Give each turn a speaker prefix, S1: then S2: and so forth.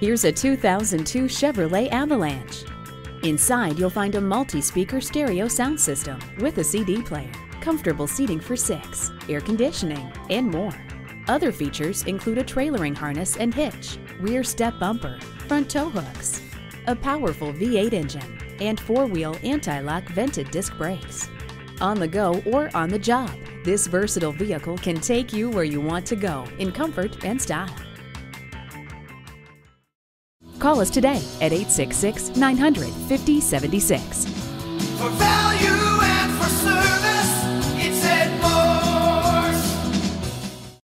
S1: Here's a 2002 Chevrolet Avalanche. Inside, you'll find a multi-speaker stereo sound system with a CD player, comfortable seating for six, air conditioning, and more. Other features include a trailering harness and hitch, rear step bumper, front tow hooks, a powerful V8 engine, and four-wheel anti-lock vented disc brakes. On the go or on the job, this versatile vehicle can take you where you want to go in comfort and style. Call us today at 866 900 5076.
S2: For value